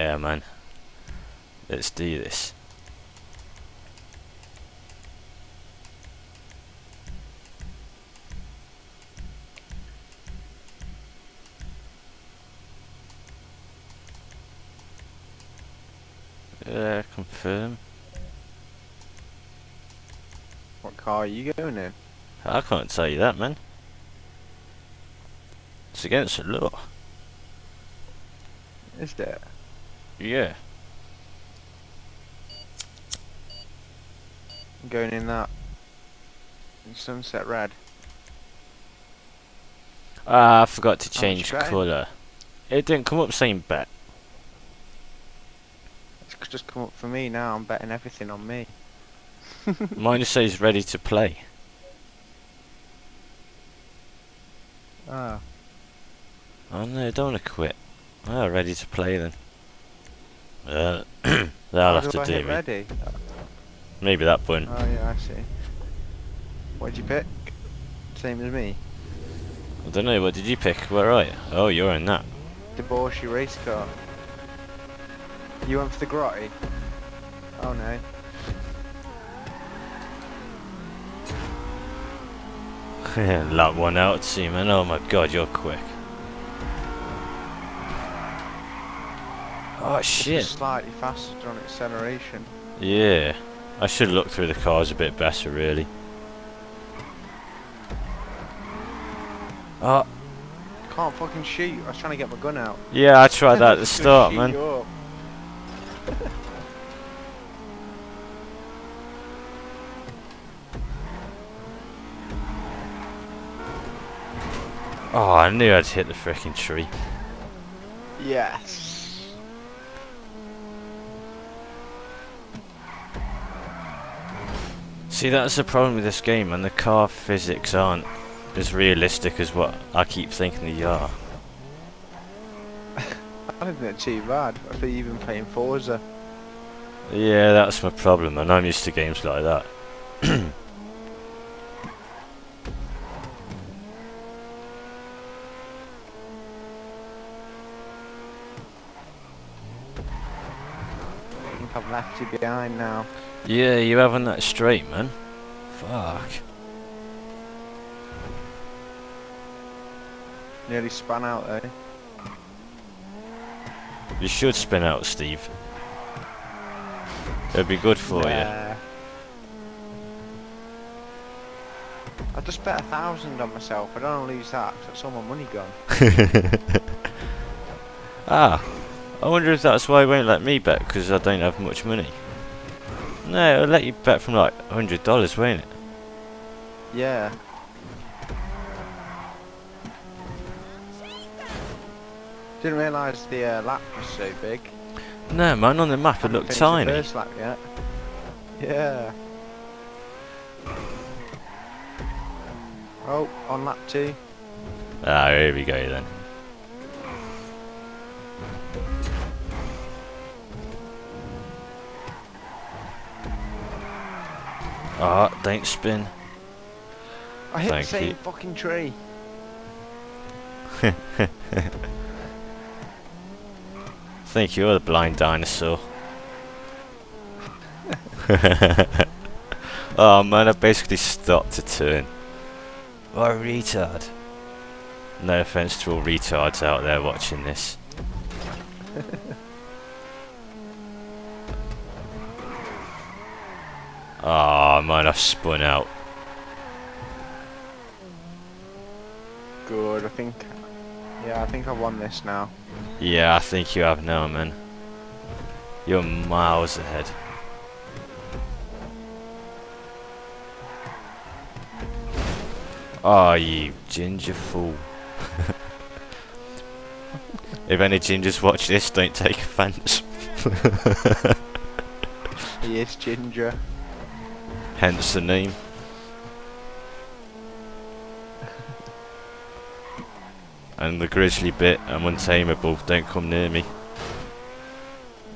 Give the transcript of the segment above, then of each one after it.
Yeah, man. Let's do this. Yeah, confirm. What car are you going in? I can't tell you that, man. It's against the law. Is it? Yeah. I'm going in that. In sunset red. Ah, I forgot to change betting? colour. It didn't come up saying bet. It's just come up for me now. I'm betting everything on me. Mine just says ready to play. Ah. Oh no, I don't want to quit. Oh, ready to play then. Uh, that'll How have to do me. ready? Maybe that point. Oh yeah, I see. What did you pick? Same as me. I don't know, what did you pick? Where are you? Oh, you're in that. Dewbauchee race car. You went for the Grotti? Oh no. Lap one out, see man. Oh my god, you're quick. Oh shit. slightly faster on acceleration. Yeah. I should look through the cars a bit better, really. Oh, Can't fucking shoot. I was trying to get my gun out. yeah, I tried that at the start, man. Oh, I knew I'd hit the freaking tree. Yes. See, that's the problem with this game, and the car physics aren't as realistic as what I keep thinking they are. I didn't think too bad. I think you even playing Forza. Yeah, that's my problem, and I'm used to games like that. 40 behind now. Yeah, you're having that straight, man. Fuck. Nearly spun out there. Eh? You should spin out, Steve. It'd be good for yeah. you. I just bet a thousand on myself. I don't want to lose that because that's all my money gone. ah. I wonder if that's why it won't let me bet, because I don't have much money. No, it'll let you bet from like $100, won't it? Yeah. Didn't realise the uh, lap was so big. No, man, on the map it looked tiny. First lap yet. Yeah. Oh, on lap two. Ah, here we go then. Ah, don't spin. I hit Thank the same you. fucking tree. think you're the blind dinosaur. oh man, I basically stopped to turn. What a retard. No offense to all retards out there watching this. Oh man, I've spun out. Good, I think. Yeah, I think I won this now. Yeah, I think you have now, man. You're miles ahead. Oh, you ginger fool. if any gingers watch this, don't take offence. He is ginger. Hence the name. and the grizzly bit, I'm untamable, don't come near me.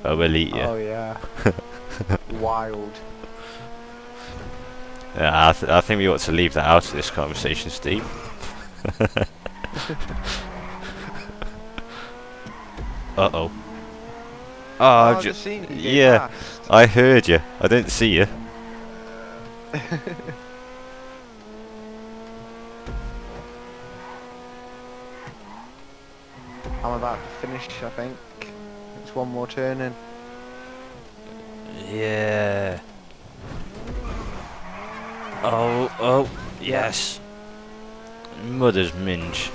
I will eat you. Oh yeah. Wild. Yeah, I, th I think we ought to leave that out of this conversation, Steve. uh oh. Oh, I've just seen you go yeah. I heard you. I didn't see you. I'm about to finish, I think. It's one more turn in. Yeah. Oh, oh, yes. Mother's minge.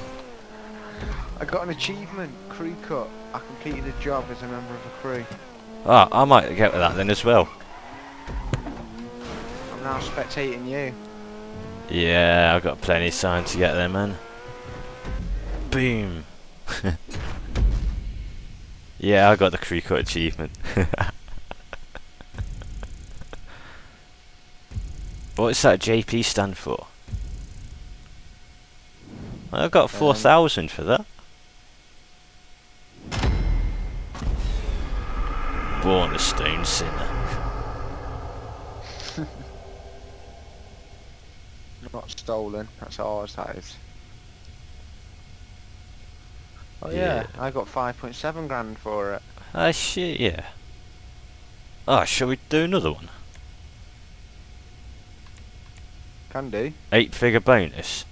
I got an achievement, crew cut. I completed a job as a member of a crew. Ah, I might get with that then as well. I'm now spectating you. Yeah, I've got plenty of time to get there, man. Boom. yeah, I got the crew cut achievement. What's that JP stand for? I got um, 4,000 for that. Born a stone sinner. Not stolen. That's ours, that is. Oh Yeah. yeah, I got 5.7 grand for it. Ah, shit, yeah. Ah, shall we do another one? Can do. Eight figure bonus.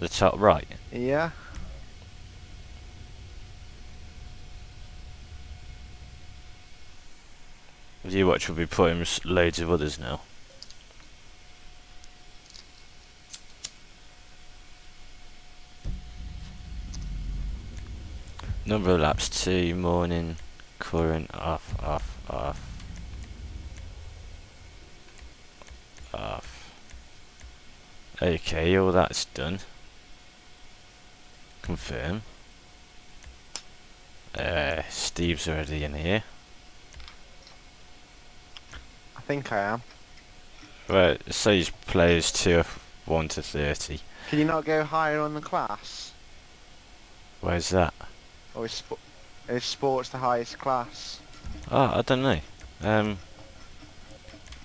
The top right. Yeah. You watch, we'll be putting loads of others now. Number of laps two, morning, current, off, off, off. Off. Okay, all that's done. Confirm. Uh, Steve's already in here. I think I am. Right, it says players 2 of 1 to 30. Can you not go higher on the class? Where's that? Or is, sp is sports the highest class? Oh, I don't know. Um,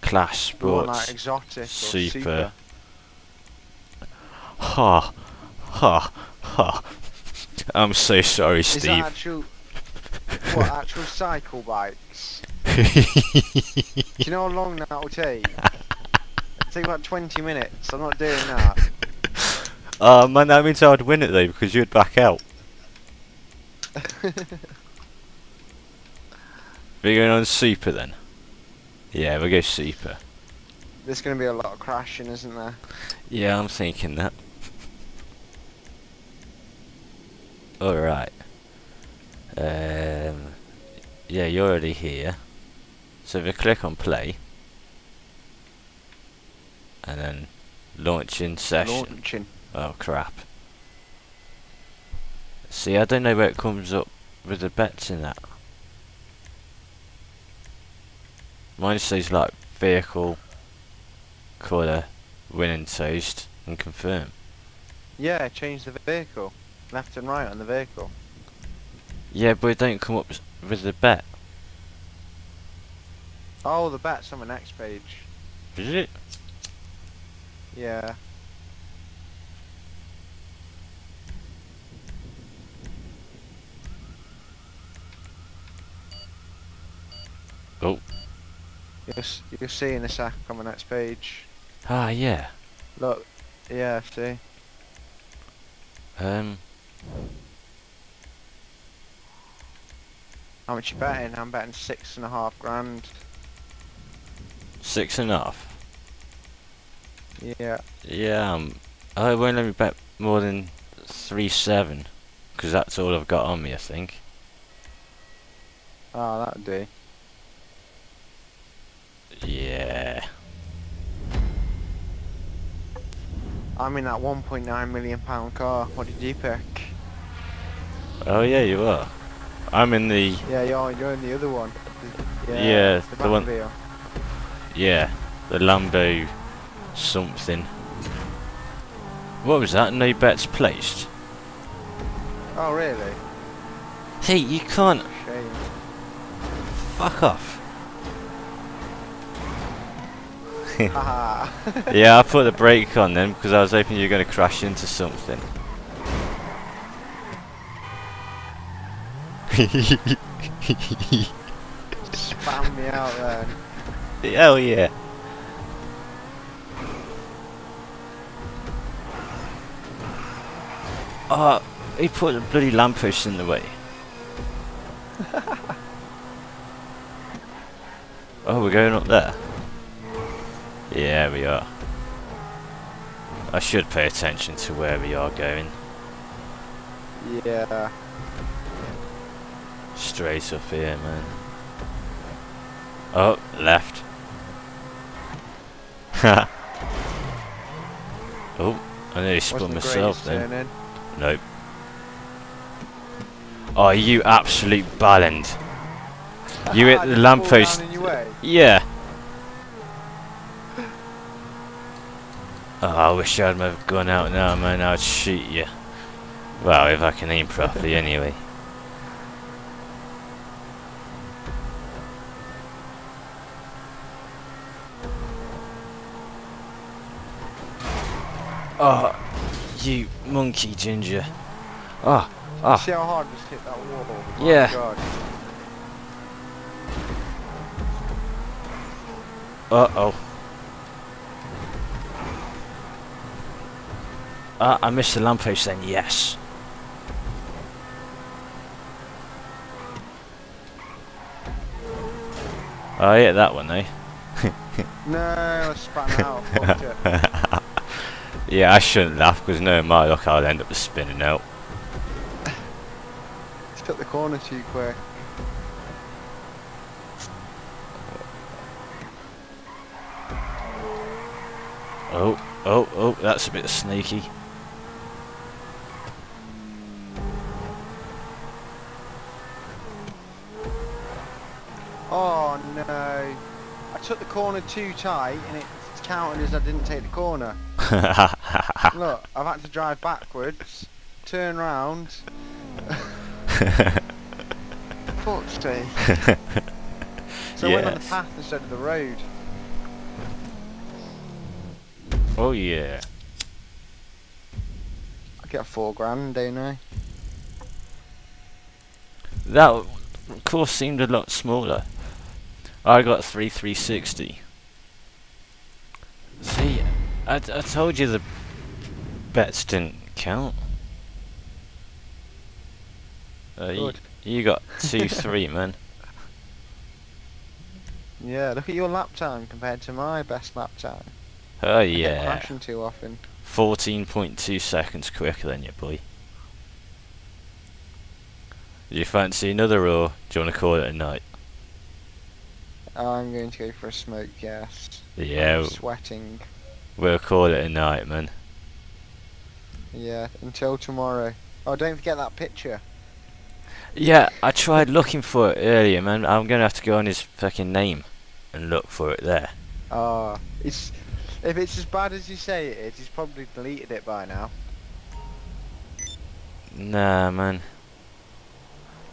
class, sports, like exotic super. super. Ha, ha, ha. I'm so sorry, Steve. Is that actual... what, actual cycle bikes? Do you know how long that will take? It'll take about 20 minutes. I'm not doing that. oh man, that means I'd win it though because you'd back out. We're going on super then. Yeah, we'll go super. There's going to be a lot of crashing, isn't there? Yeah, I'm thinking that. Alright. Um, yeah, you're already here. So if you click on play, and then launching session. Launching. Oh crap. See, I don't know where it comes up with the bets in that. Mine says like vehicle, colour, winning toast, and confirm. Yeah, change the vehicle. Left and right on the vehicle. Yeah, but it don't come up with the bet. Oh, the bet's on the next page. Is it? Yeah. Oh. You'll, s- you'll see in a sec on the next page. Ah, yeah. Look. Yeah, see? Um, How much you betting? I'm betting six and a half grand. six and a half. Yeah. Yeah, um, I won't let me bet more than three seven, because that's all I've got on me, I think. Oh, that'd do. Yeah. I'm in that 1.9 million pound car. What did you pick? Oh yeah, you are. I'm in the Yeah, you're you're in the other one. The- Yeah, the, the one- yeah, the Lambo something. What was that? No bets placed. Oh, really? Hey, you can't Shame. fuck off. yeah, I put the brake on then because I was hoping you were going to crash into something. Spam me out then. Hell yeah. Oh, he put a bloody lamppost in the way. oh, we're going up there. Yeah, we are. I should pay attention to where we are going. Yeah. Straight up here, man. Oh, left. oh, I nearly spun myself then. turn in. Nope. Oh, you absolute ballend. You hit Ah, the lamppost. down in your way? Yeah. Oh, I wish I'd have gone out now, man. I'd shoot you. Well, if I can aim properly, anyway. Oh, you monkey ginger. Oh, oh. See how hard just hit that wall? My Yeah. God. Uh oh. Uh, I missed the lamppost then, yes. Oh, yeah, that one, eh? No, I span out. Yeah, I shouldn't laugh because no my luck I'll end up spinning out. Just took the corner too quick. Oh, oh, oh, that's a bit sneaky. Oh uh, no. I took the corner too tight and it's counted as I didn't take the corner. Look, I've had to drive backwards, turn round. Fuck's sake. So I went on the path instead of the road. oh yeah. I get four grand, don't I? That of course seemed a lot smaller. I got three 360. See, I, I told you the bets didn't count. Uh, you, you got two three man. Yeah, look at your lap time compared to my best lap time. Oh I yeah, crashing too often. fourteen point two seconds quicker than you, boy. Do you fancy another or do you want to call it a night? I'm going to go for a smoke, yes. Yeah, I'm sweating. we'll call it a night, man. Yeah, until tomorrow. Oh, don't forget that picture. Yeah, I tried looking for it earlier, man. I'm gonna have to go on his fucking name and look for it there. Ah, it's if it's as bad as you say it is, he's probably deleted it by now. Nah, man.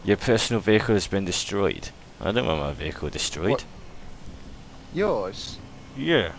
Your personal vehicle has been destroyed. I don't want my vehicle destroyed. What? Yours? Yeah.